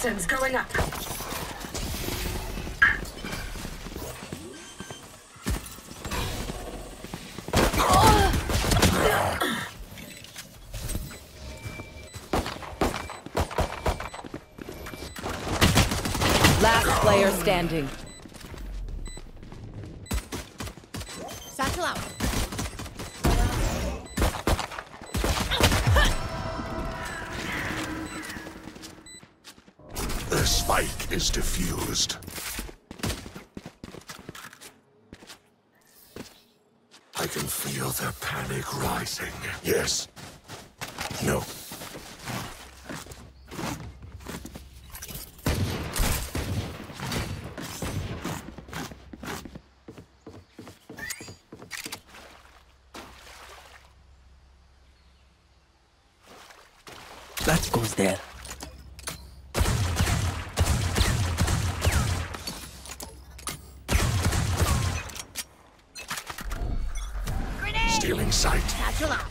Toxins going up. Last player standing. Diffused. I can feel their panic rising. Yes. No. That goes there. Stealing sight. Satchel out.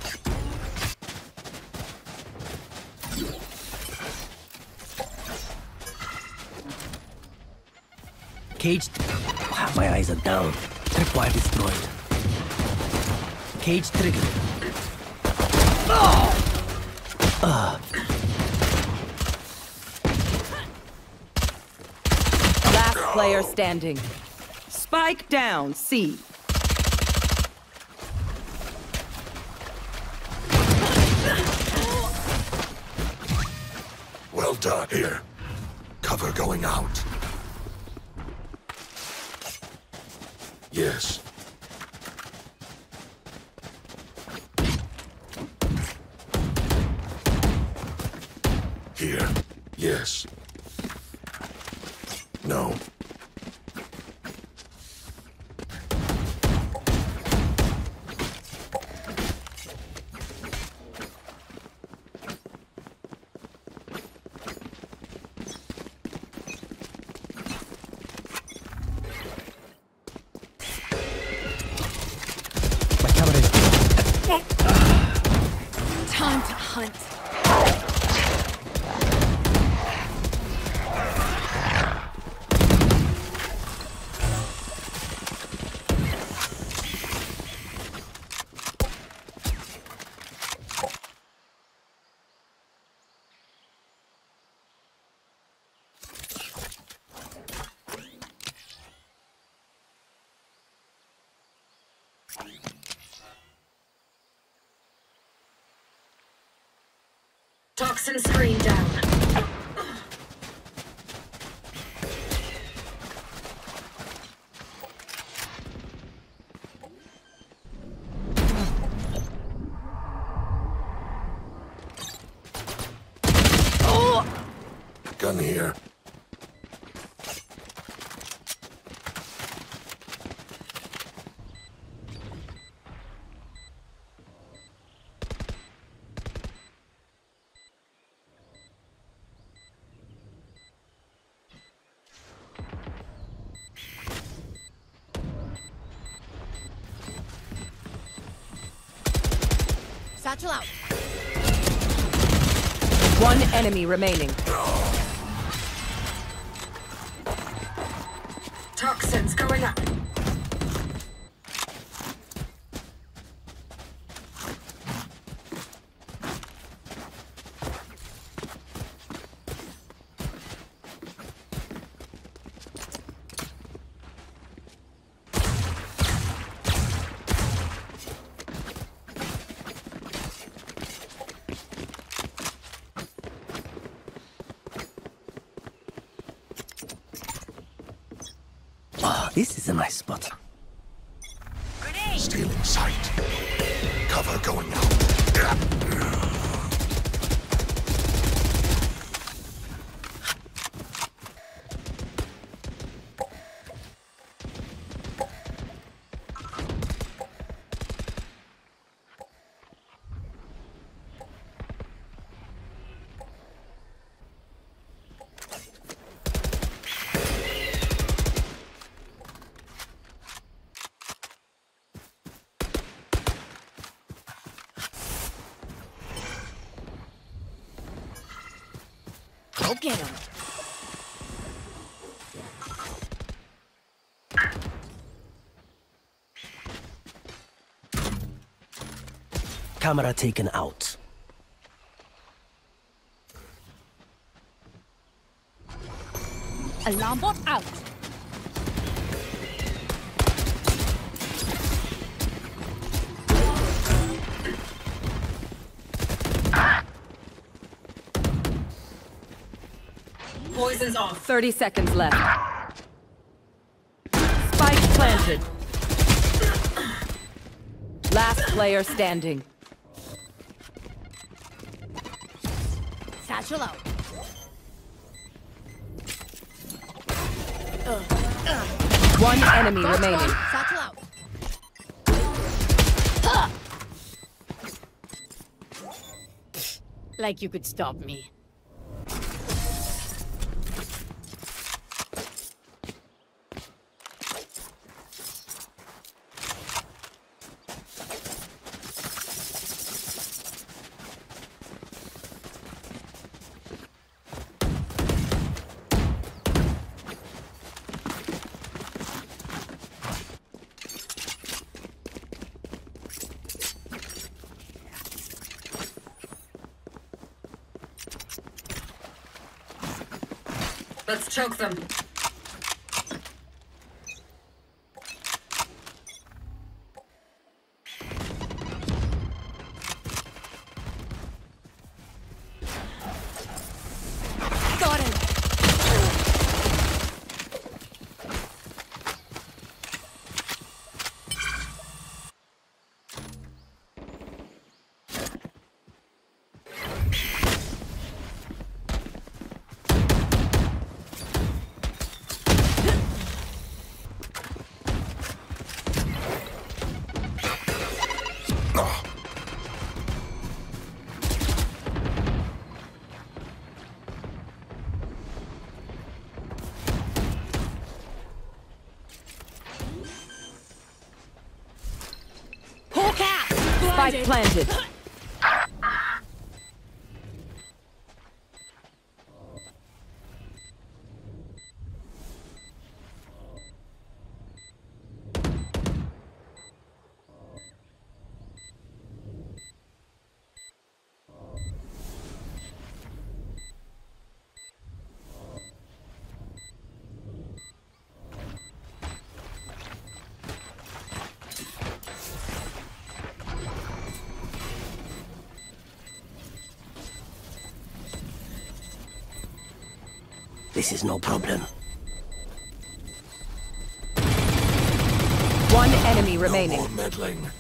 Caged. Ah, my eyes are down. Tripwire destroyed. Cage triggered. Last player standing. Spike down, C. Well done. Here. Cover going out. Yes. Here. Yes. No. My camera is. Time to hunt. Toxin screen Satchel out. One enemy remaining. Toxins going up. Get him. Camera taken out. Alarm bot out. Poison's off. 30 seconds left. Spike planted. Last player standing. Satchel out. One enemy Got remaining. one. Satchel out. Like you could stop me. Choke them. This is no problem. One enemy remaining. No more meddling.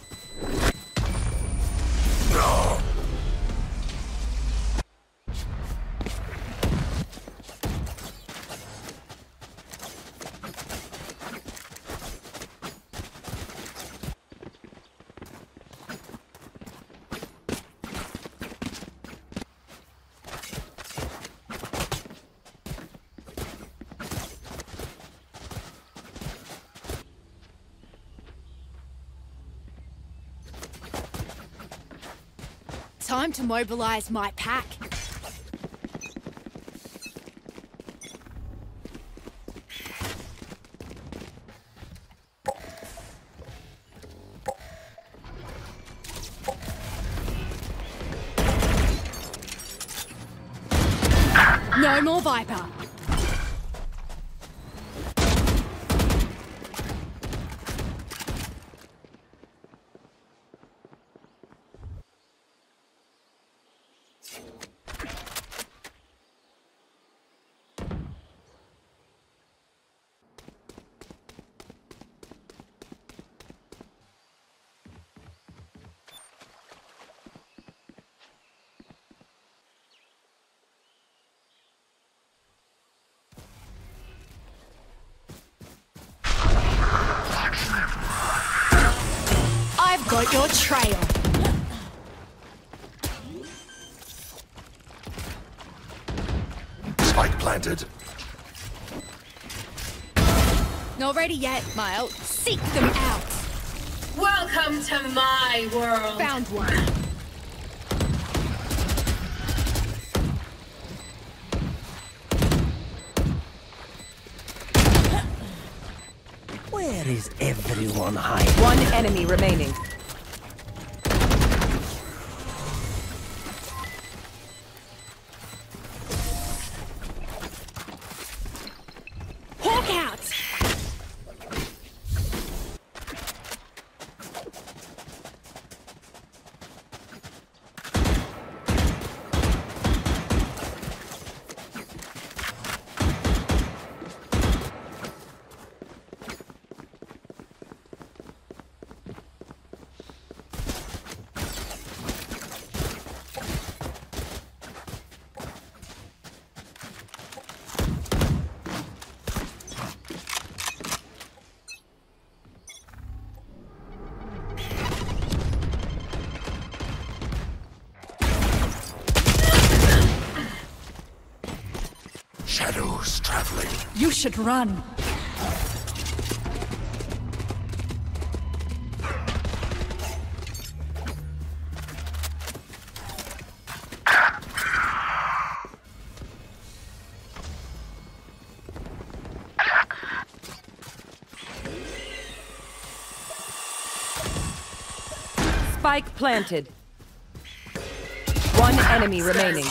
To mobilize my pack. trail. Spike planted. Not ready yet, Mile. Seek them out. Welcome to my world. Found one. Where is everyone hiding? One enemy remaining. Should run. Spike planted. One enemy remaining.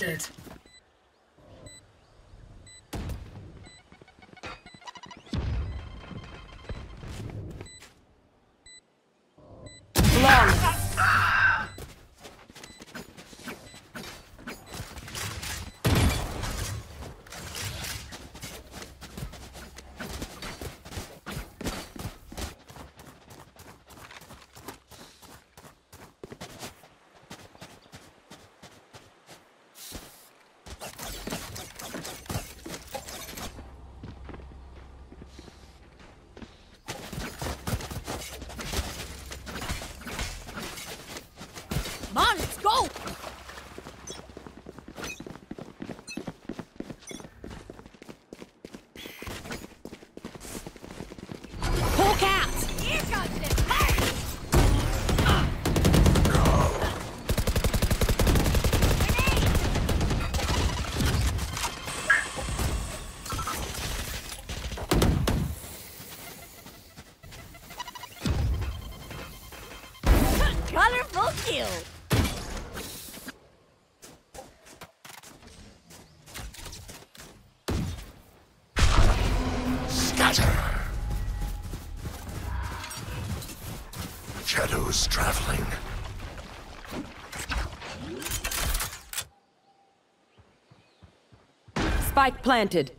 Planted.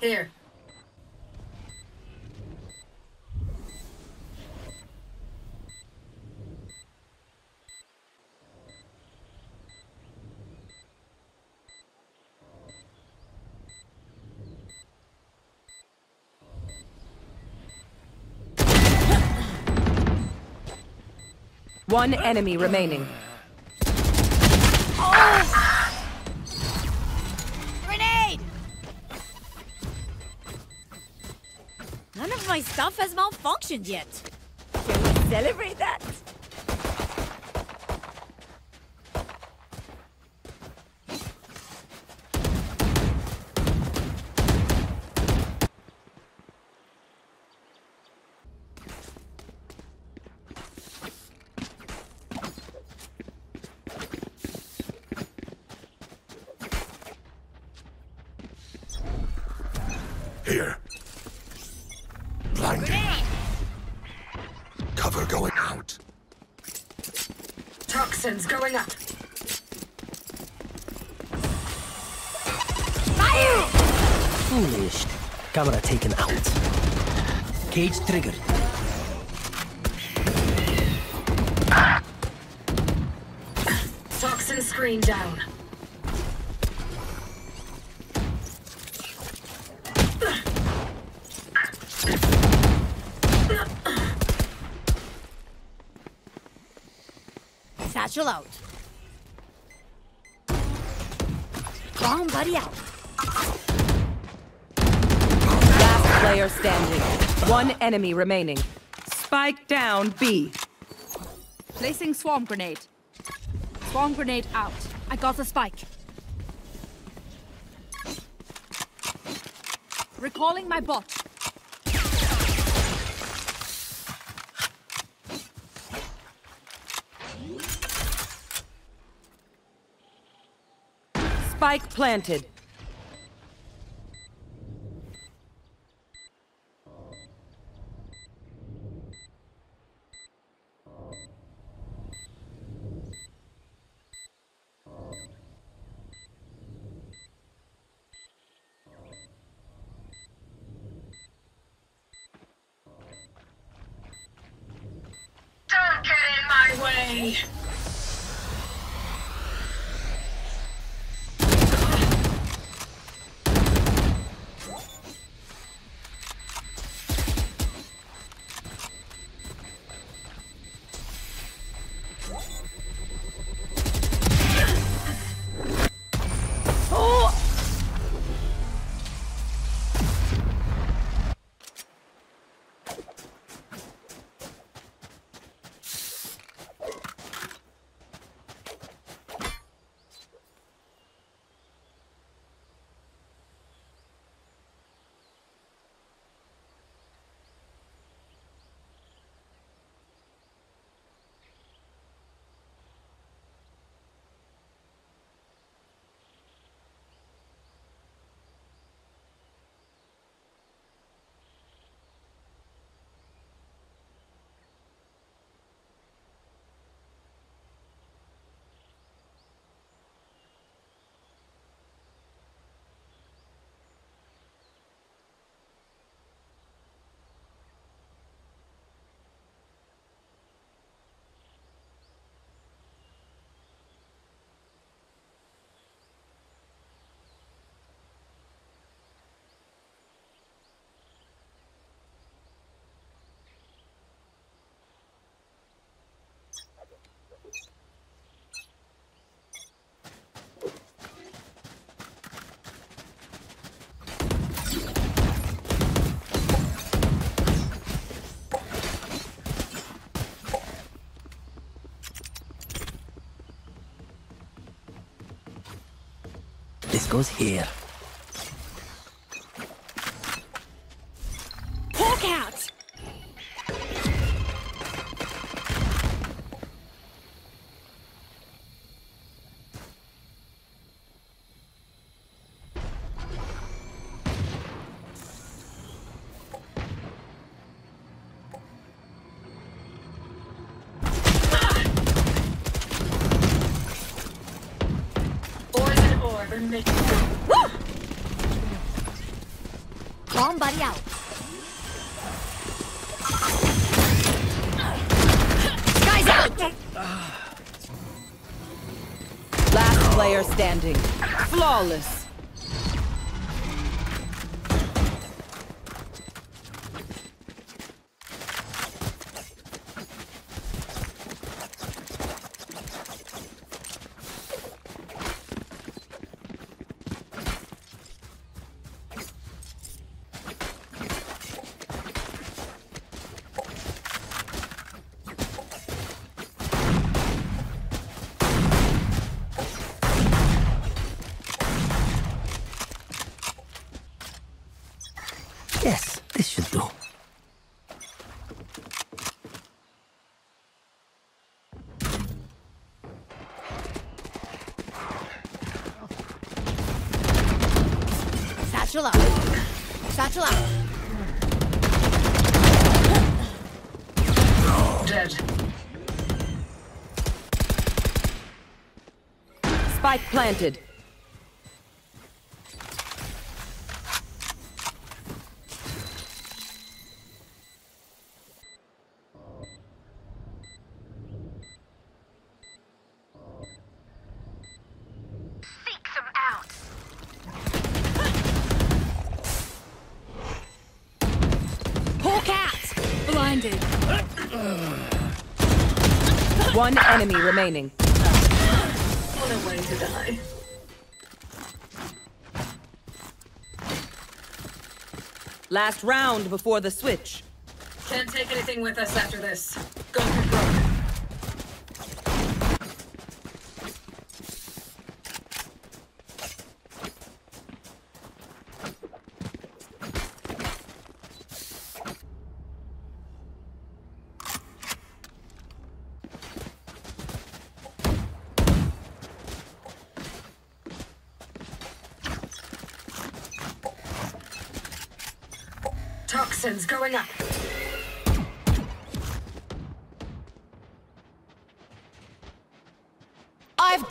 Here. One enemy remaining. Stuff has malfunctioned yet. Can we celebrate that? Cage triggered. Toxin screen down. Satchel out. Bomb buddy out. Last player standing. One enemy remaining. Spike down B. Placing swarm grenade. Swarm grenade out. I got the spike. Recalling my bot. Spike planted. Goes here. Bomb buddy out. Guys out! Last player standing. Flawless. Yes, this should do. Satchel up. Satchel up. Dead. Spike planted. Enemy remaining. What a way to die. Last round before the switch. Can't take anything with us after this. Go for broke.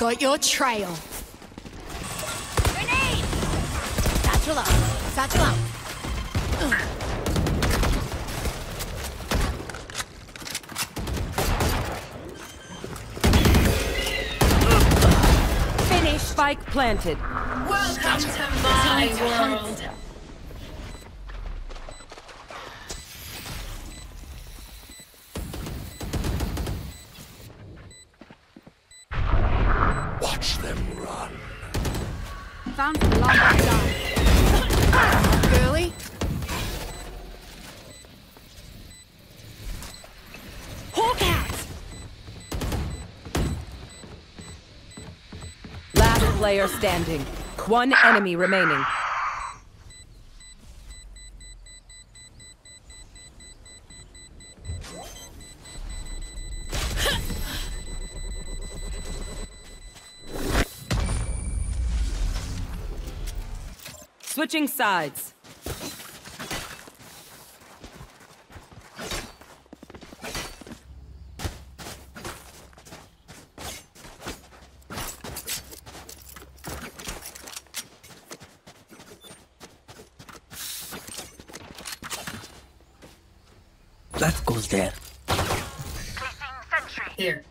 Got your trail. Grenade! Satchel out. Satchel. Finish. Spike planted. Welcome to my world. Player standing. One enemy remaining. Switching sides. That goes there. Here.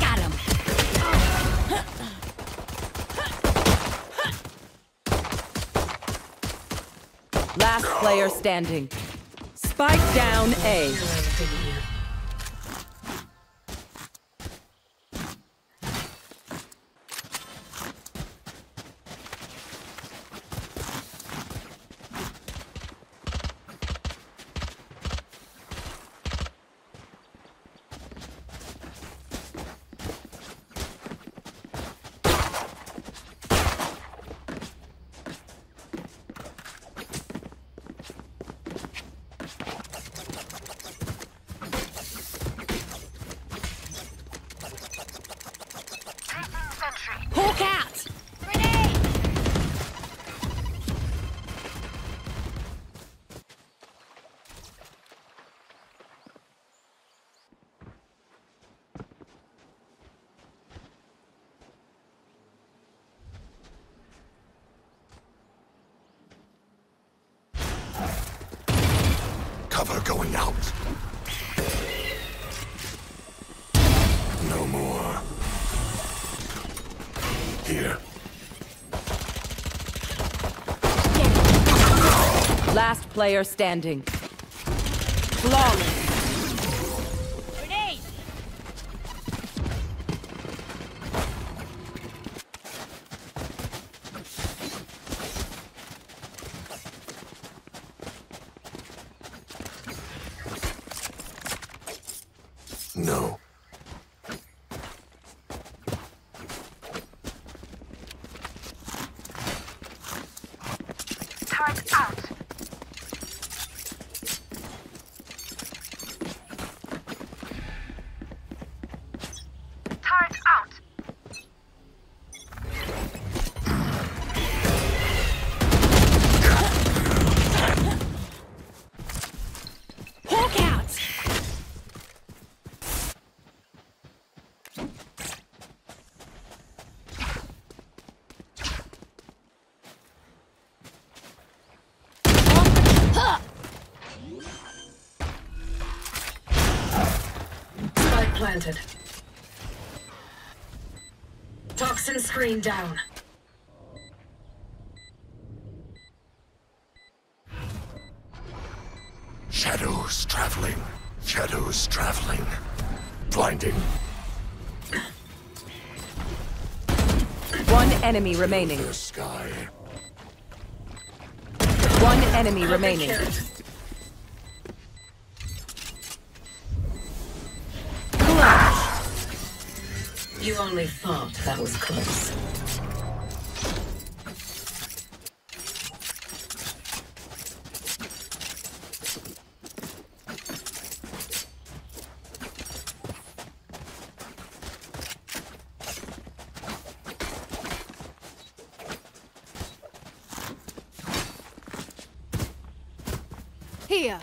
Got him. Last player standing. Spike down A. Hawk out! Grenade! Cover going out. No more. Here. Last player standing. Flawless. Grenade! No. Hawk out! Spike planted. Toxin screen down. Shadows traveling. Shadows traveling. Blinding. One enemy remaining. The sky. One enemy Perfect remaining. You only thought that was close. Here.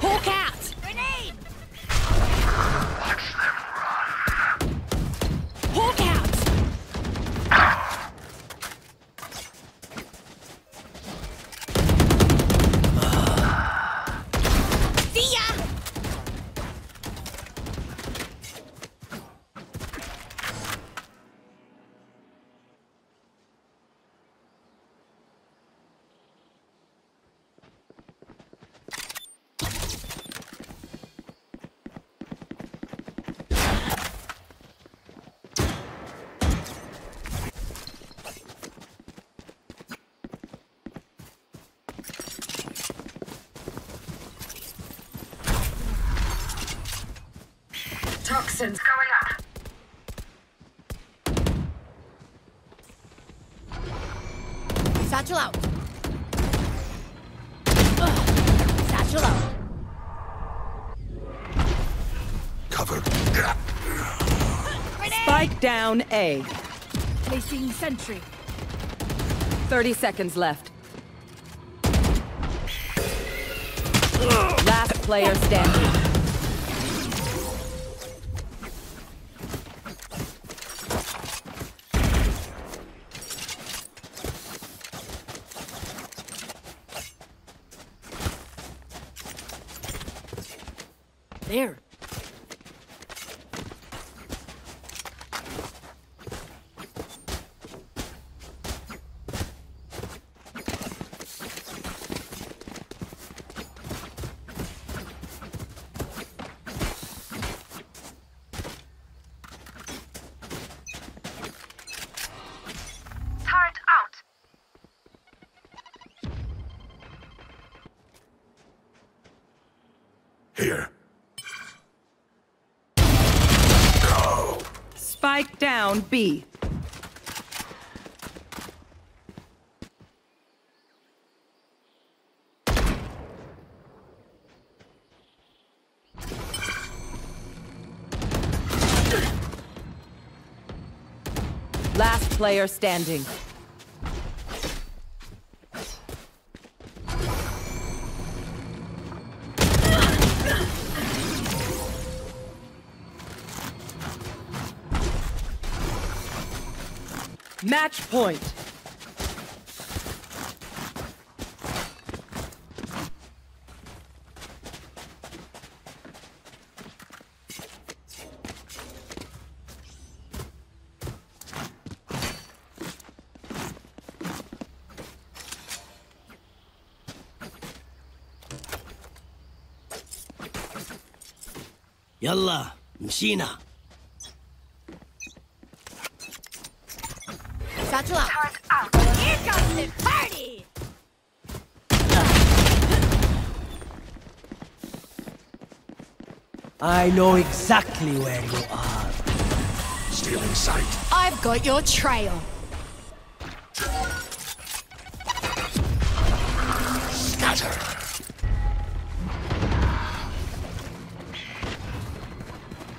Hawk out! Grenade! Hawk out! See ya! Toxins going up. Satchel out. Ugh. Satchel out. Covered. Spike down A. Placing sentry. 30 seconds left. Last player standing. There. Turret out. Here. Down B. Last player standing. Match point. يلا مشينا I know exactly where you are. Stealing sight. I've got your trail. Scatter.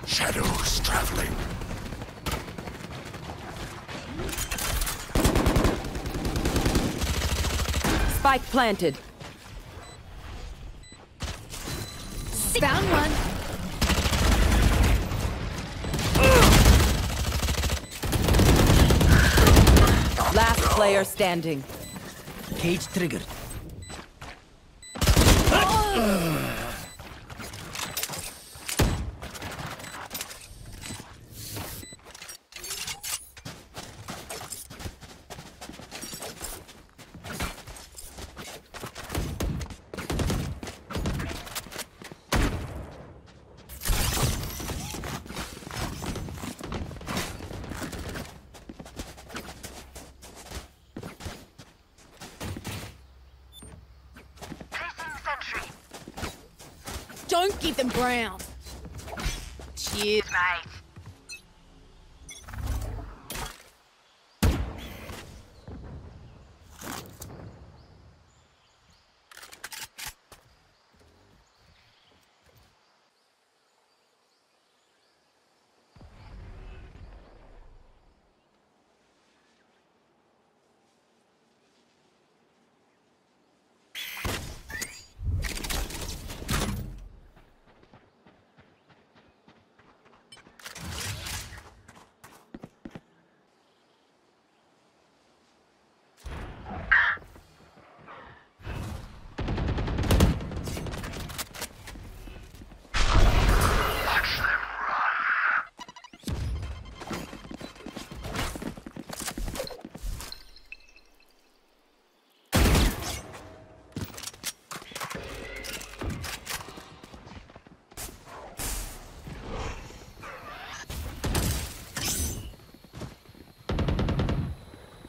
Shadows traveling. Spike planted. Player standing. Cage triggered. Don't them ground. Cheers, mate.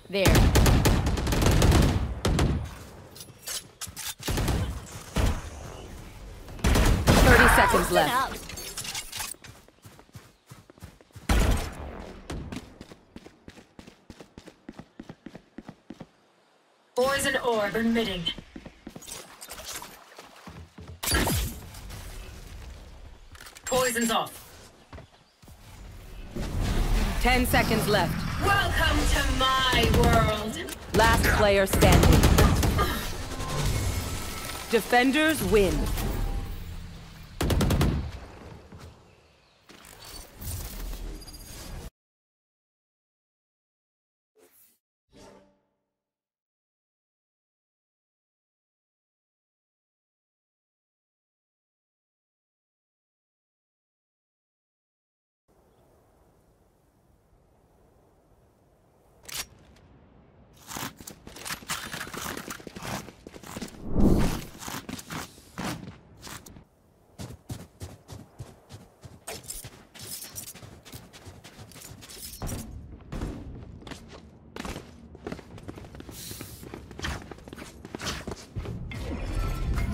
There. Thirty seconds left. Poison orb emitting. Poison's off. Ten seconds left. Welcome to my world. Last player standing. Defenders win.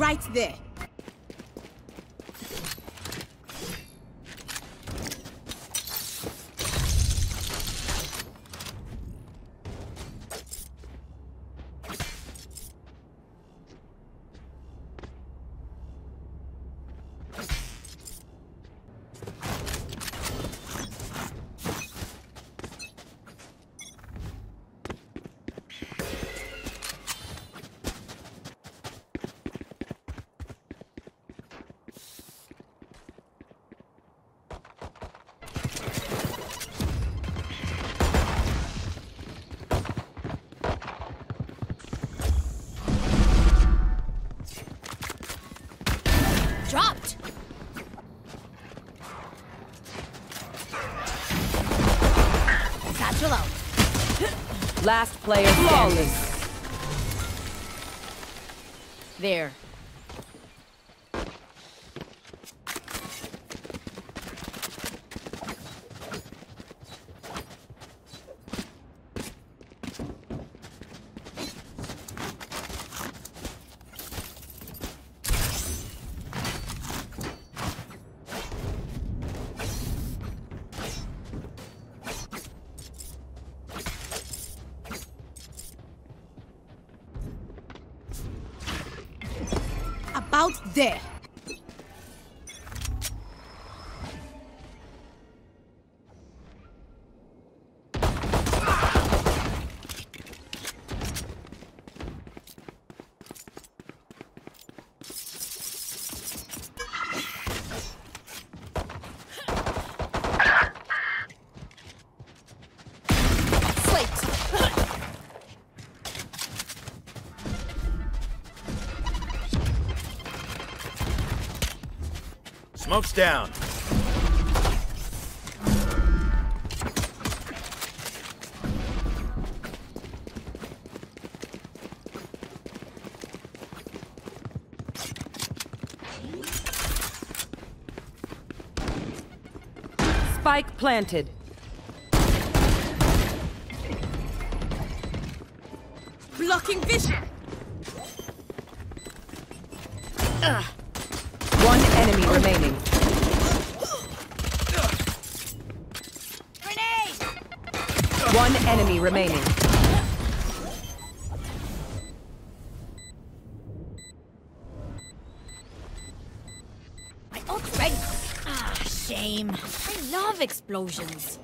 Right there. Player Smoke's down. Spike planted. Blocking vision. Remaining. Ah, shame. I love explosions.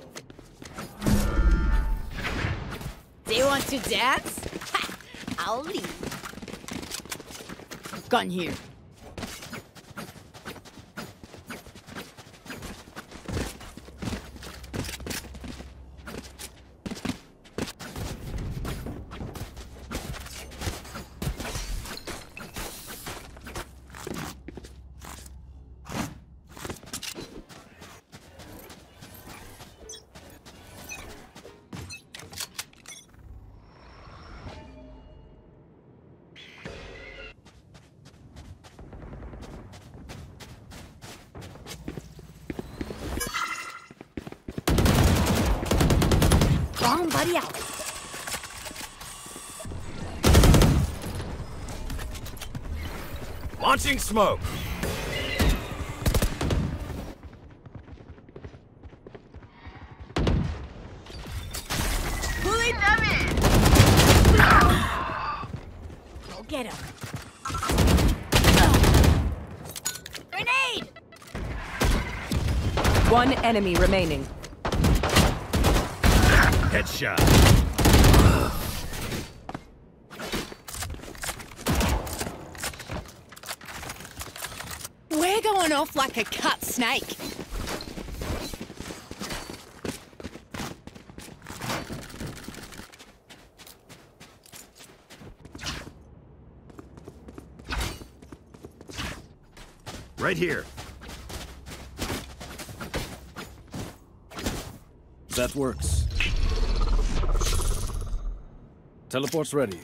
You want to dance? Ha! I'll lead. Gun here. Launching smoke. Pulling them in. Go get him. Grenade! One enemy remaining. Headshot. We're going off like a cut snake. Right here. That works. Teleport's ready.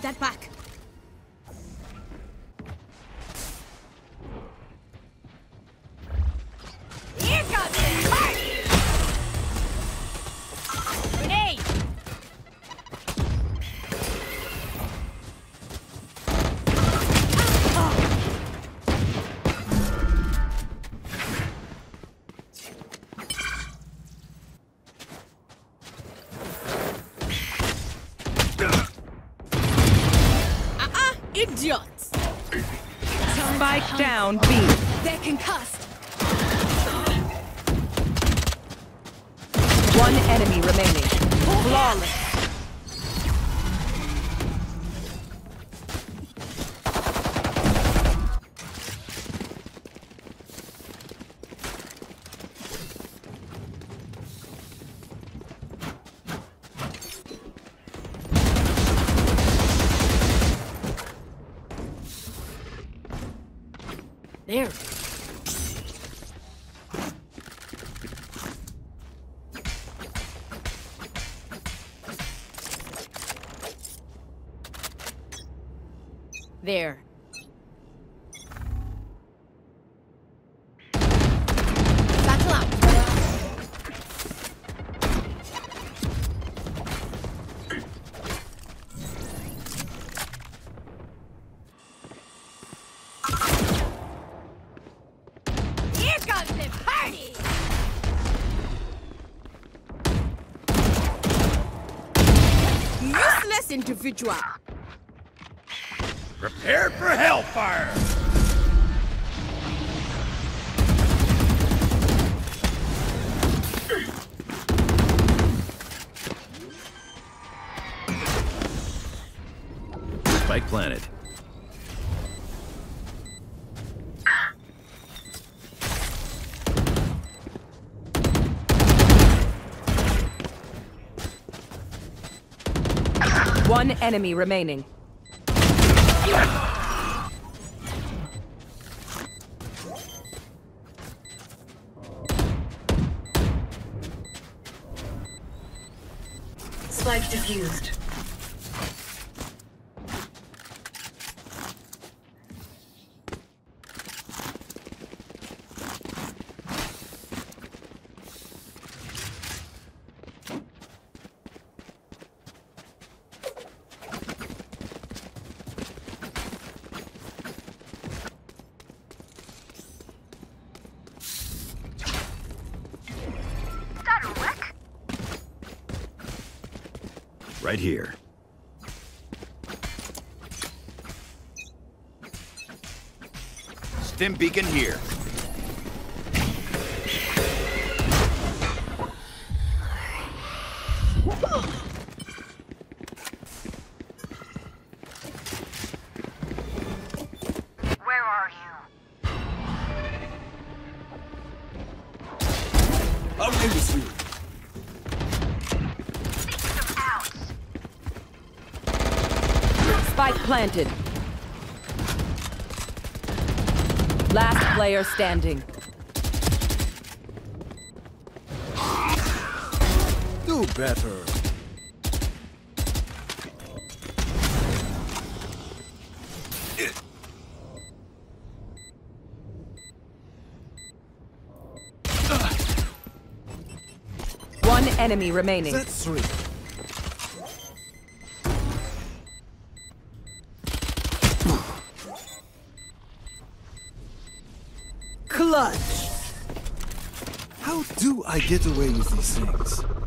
Need that back. There. Battle out. Here comes the party! Useless individual. Prepare for hellfire. Spike planted. One enemy remaining. Spike Right here. Stim beacon here. Where are you? Away with you. System out. Spike planted. Last player standing. Do better. One enemy remaining. That's three. Get away with these things?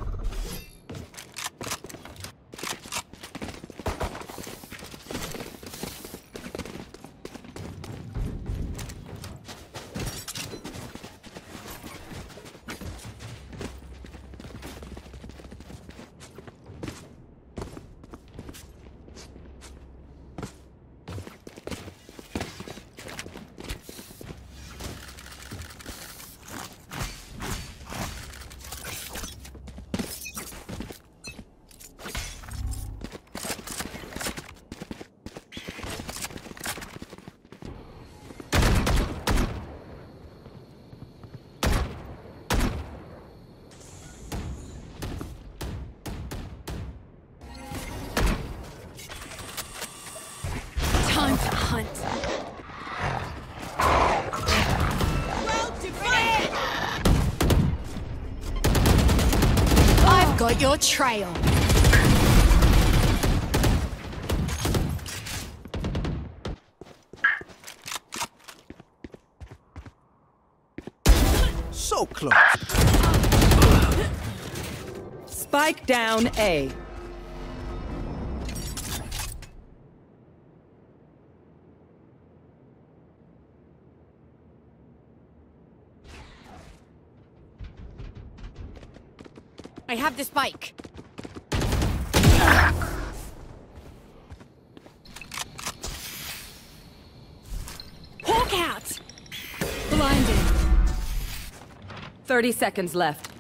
I've got your trail. So close. Spike down A. I have the spike. Hawk out! Blinded. 30 seconds left.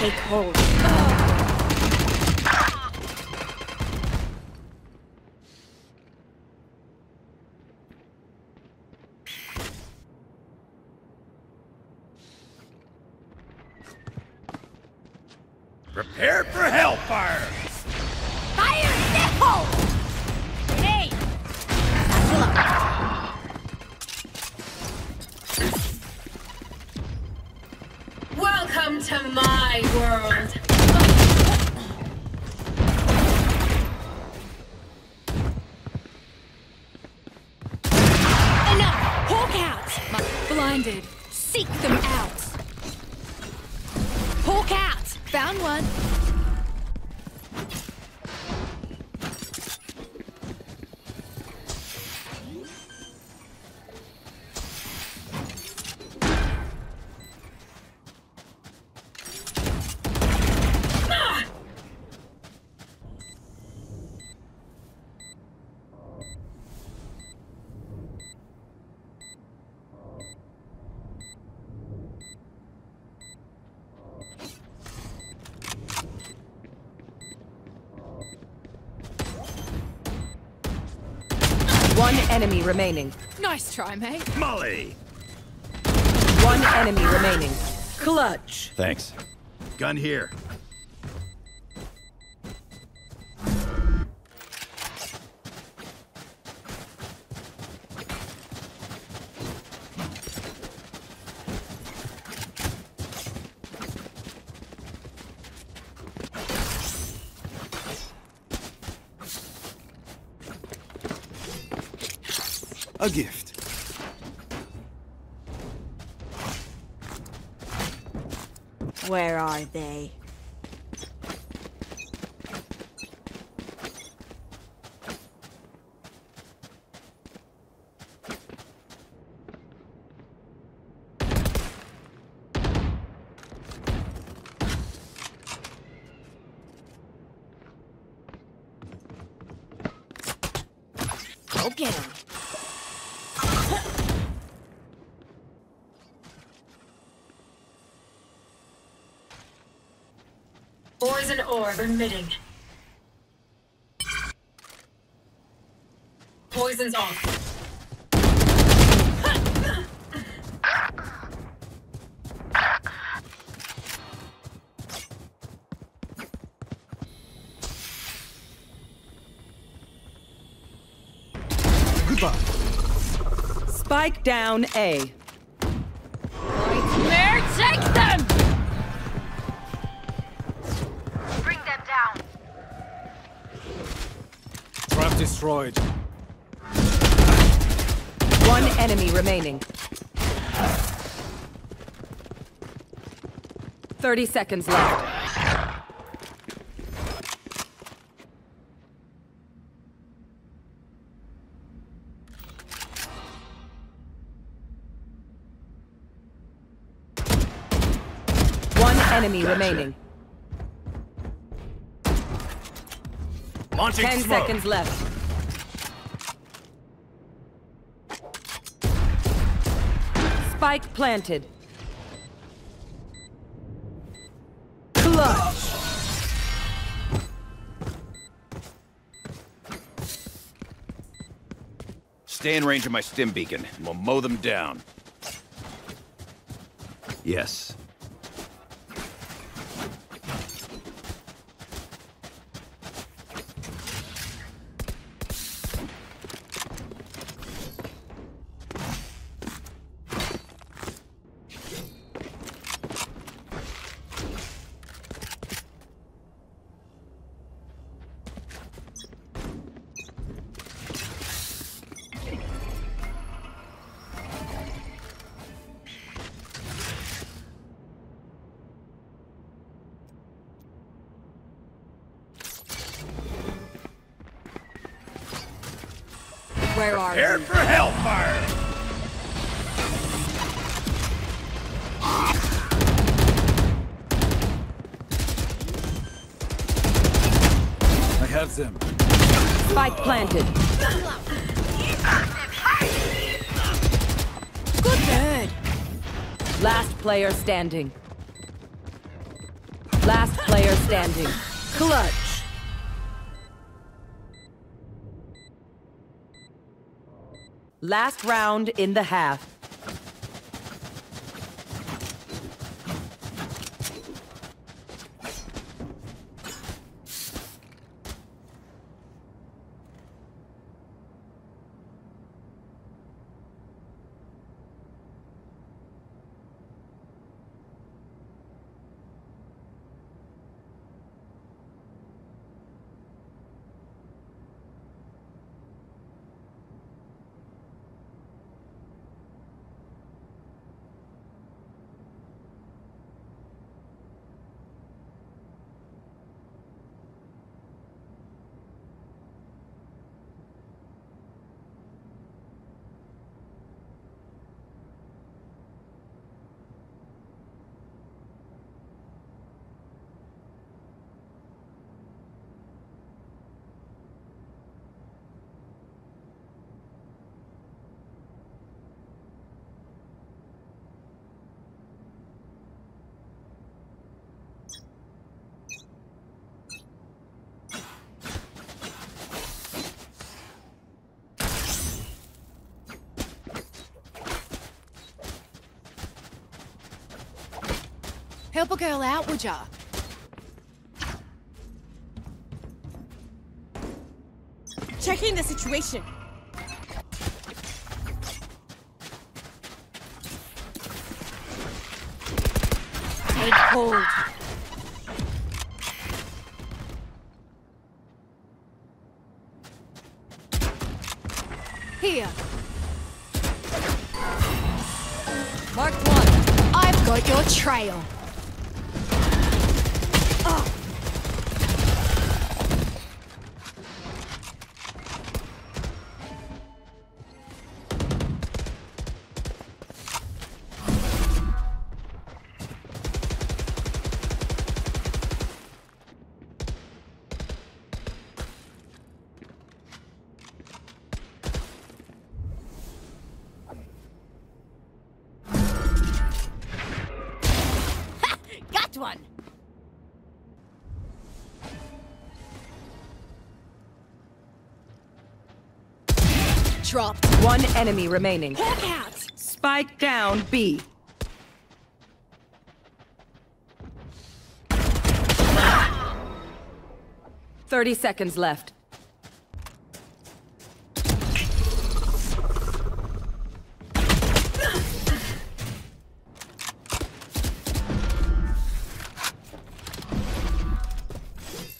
Take hold. Enemy remaining. Nice try, mate. Molly! One enemy remaining. Clutch. Thanks. Gun here. A gift. Where are they? Go get 'em. Poison orb emitting. Poison's off. Spike down A. Nightmare, take them! Bring them down. Trap destroyed. One enemy remaining. 30 seconds left. Enemy Gotcha. remaining. Launching 10 smoke. seconds left. Spike planted. Clutch. Stay in range of my stim beacon, and we'll mow them down. Yes. Where are Prepare you? for hellfire! I have them. Spike planted. Good bird. Last player standing. Last player standing. Clutch. Last round in the half. Help a girl out, would ya? Checking the situation. Take hold. Dropped. One enemy remaining. Hawk. Spike down B. Thirty seconds left.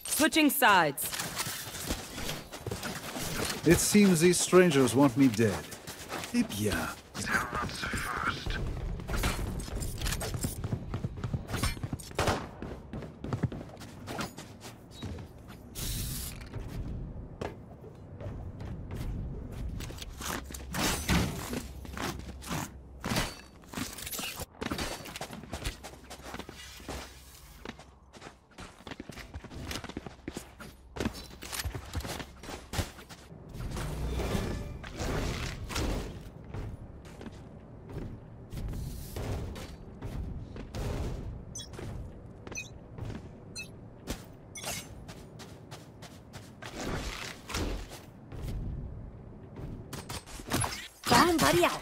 Switching sides. It seems these strangers want me dead. Eh bien. Somebody out.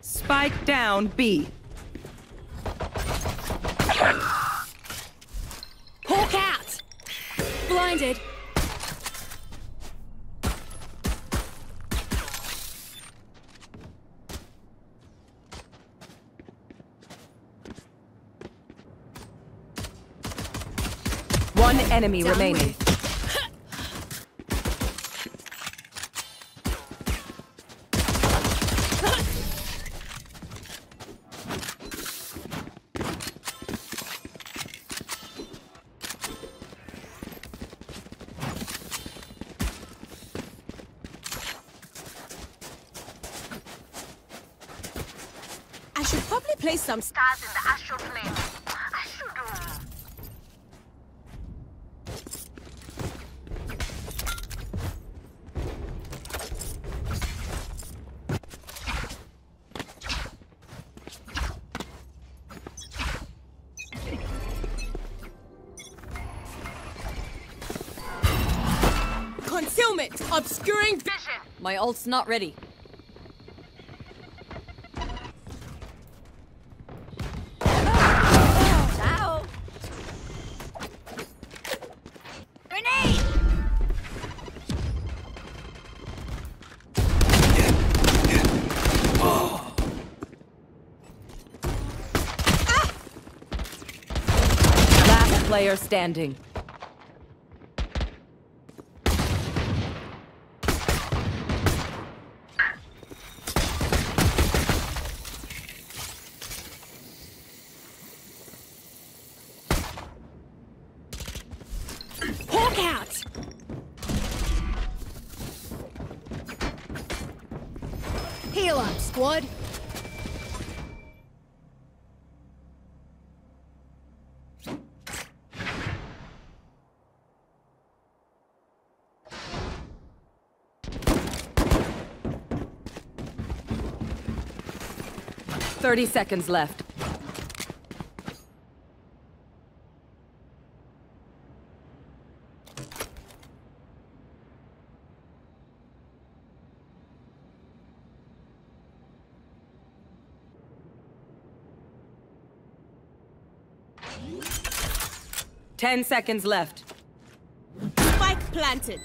Spike down B. enemy remaining. Ult's not ready. Ow! Grenade! Last player standing. Hawk out. Heal up, squad. Thirty seconds left. Ten seconds left. Spike planted.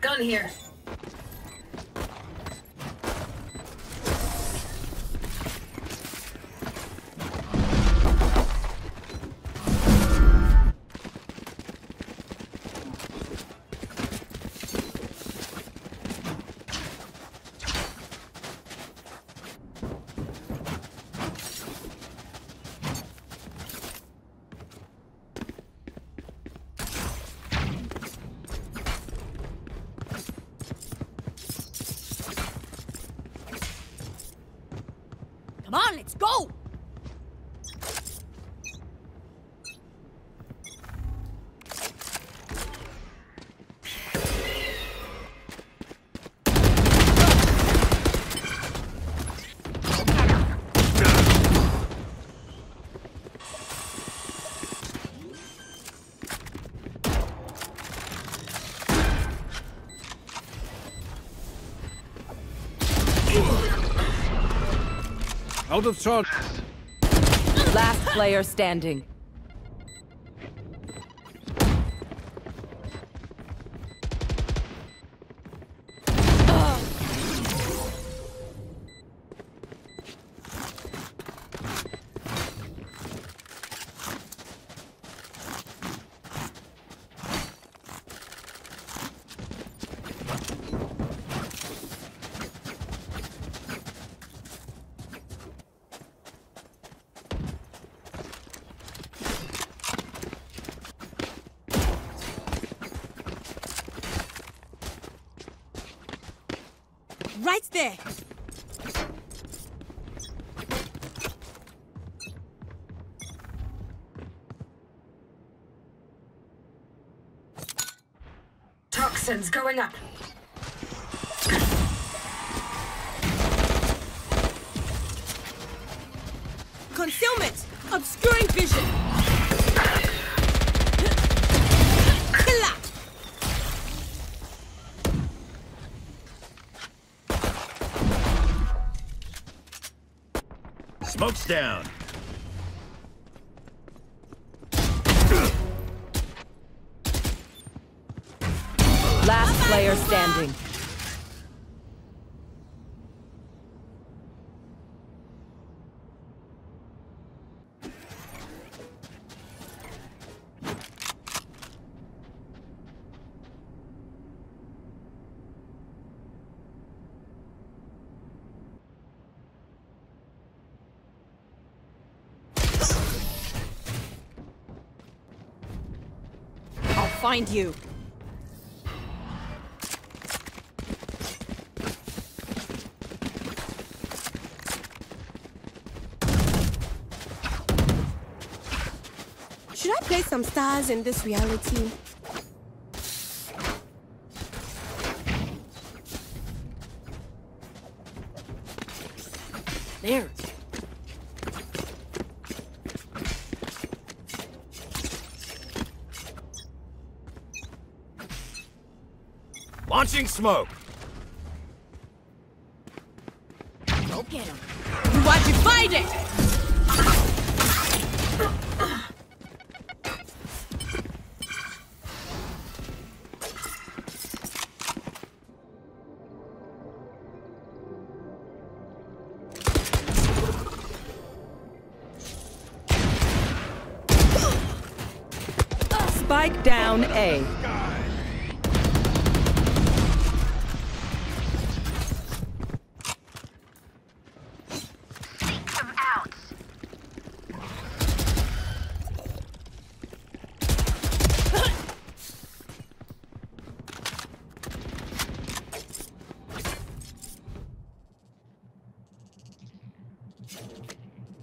Gun here. Out of charge. Last player standing. Right there! Toxins going up. Down. Last player standing. I'll find you. Should I play some stars in this reality? There. Launching smoke. Go get him. You want find it!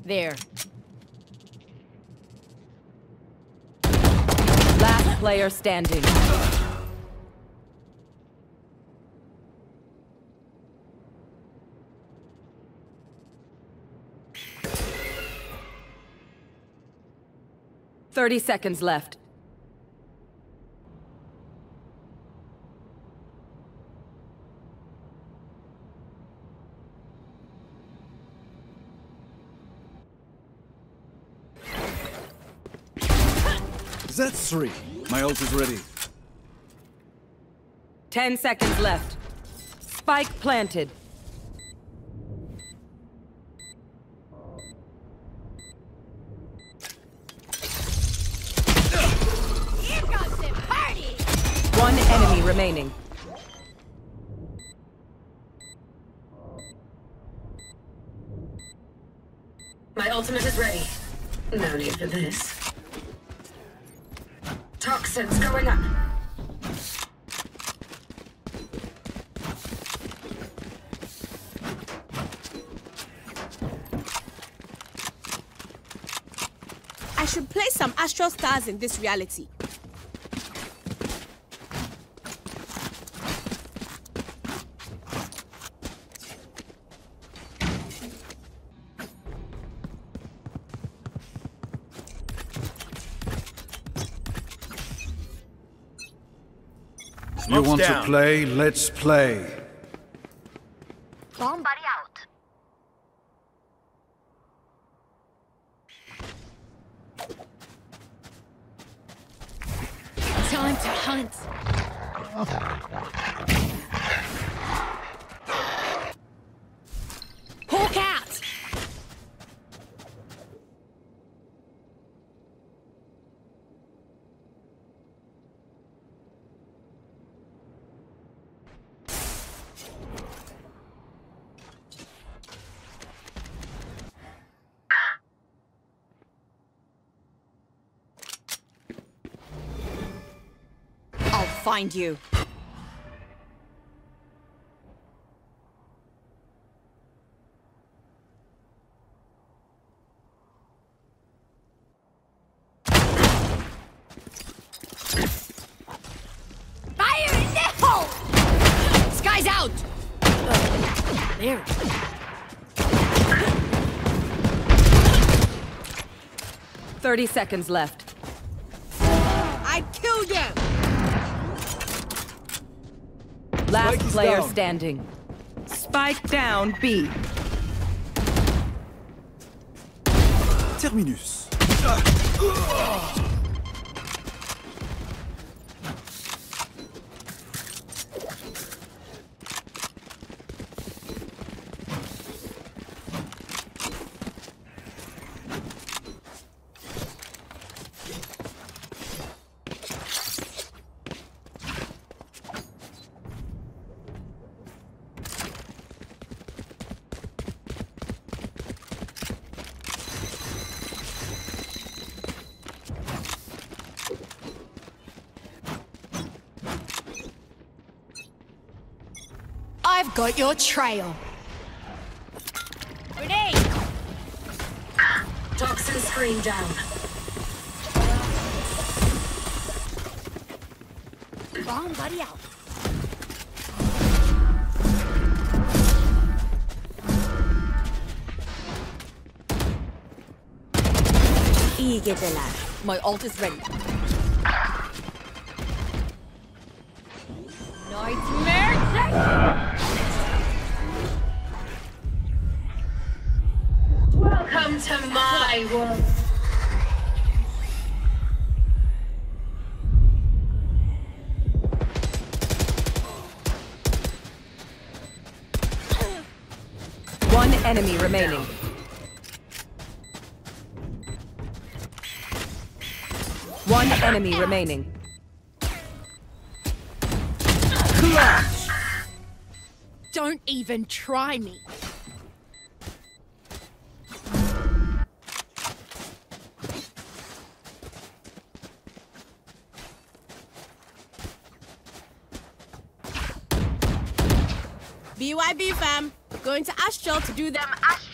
there. Last player standing. Thirty seconds left. Three. My ult is ready. 10 seconds left. Spike planted. Here comes the party! One enemy remaining. My ultimate is ready. No need for this. Toxins going up. I should place some Astral Stars in this reality. Want down. to play? Let's play. Bomb buddy out. Time to hunt. Hawk out! I'll find you. Fire in the hole! Sky's out! Uh, there. Thirty seconds left. Player down. standing. Spike down B. Terminus. I've got your trail. Grenade! Toxin screen down. Bomb buddy out. İyi geceler. My ult is ready. Remaining. One enemy remaining. Don't even try me. BYB fam, going to Astral to do them. Them Astral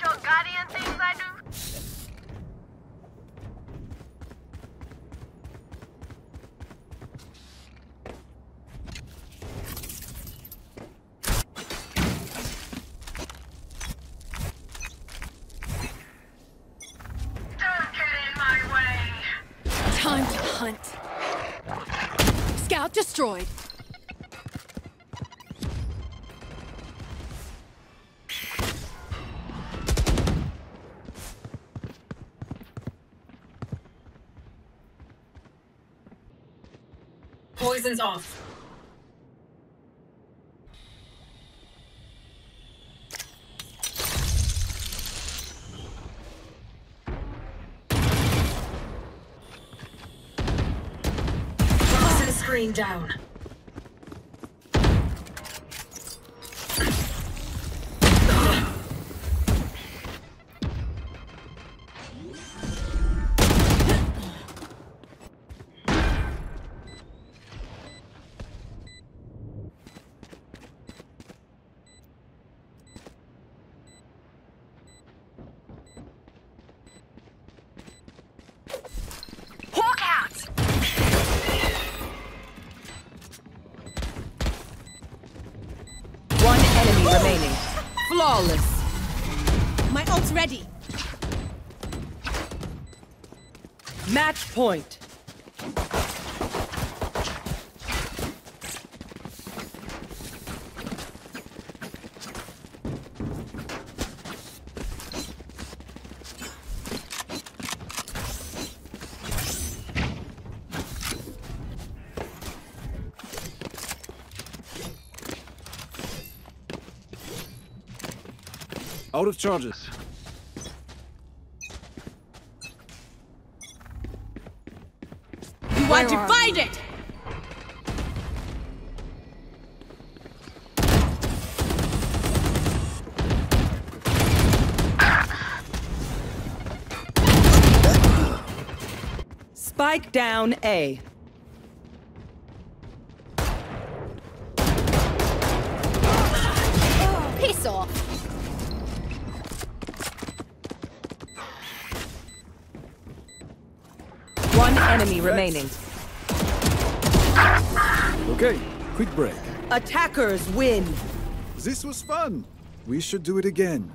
Poison's off. Down. Point. Out of charges. Are divided. Spike down A. Piss off. One enemy remaining. Okay, quick break. Attackers win. This was fun. We should do it again.